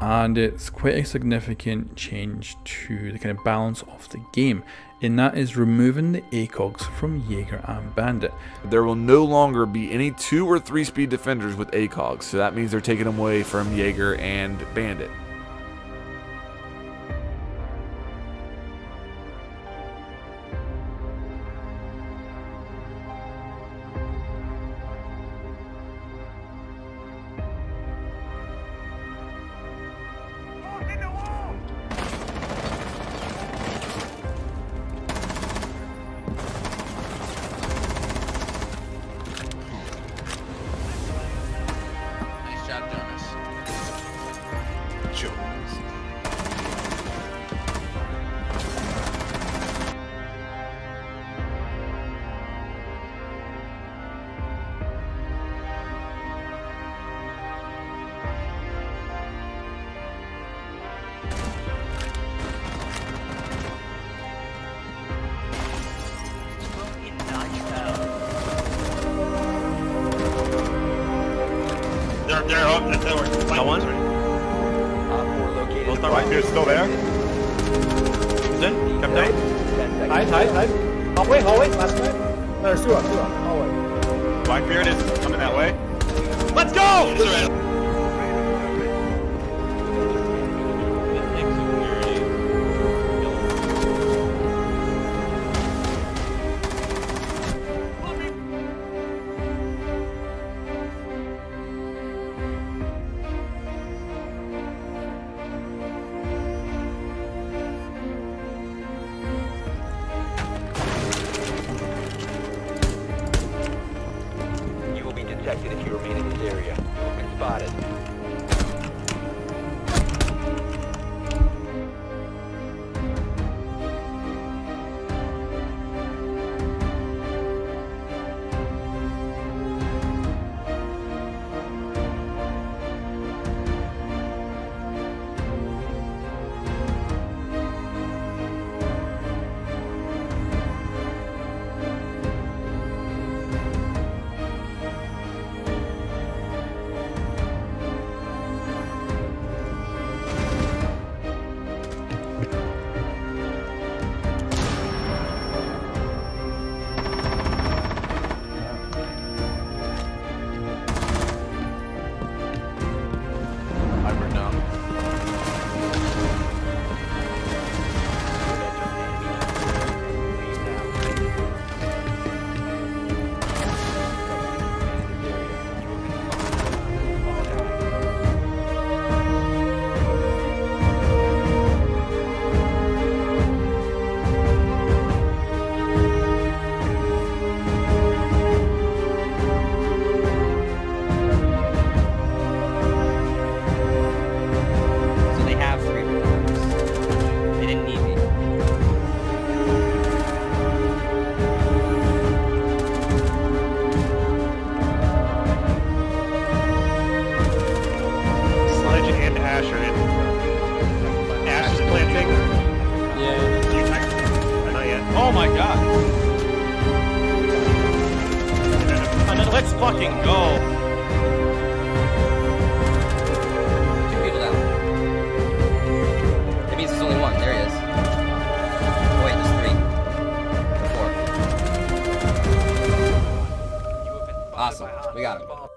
and it's quite a significant change to the kind of balance of the game and that is removing the ACOGs from Jäger and Bandit. There will no longer be any 2 or 3 speed defenders with ACOGs, so that means they're taking them away from Jäger and Bandit. They're, they're up. That's how we're Got one? Both are right here, still there. Who's in? Come down. Hide, hide, hide. Hallway, hallway, last night. No, there's two up, two up. Hallway. Blackbeard is coming that way. Let's go! Spotted. Let's fucking go. Two people down. That means there's only one. There he is. Oh, wait, there's three. Four. Awesome. We got him.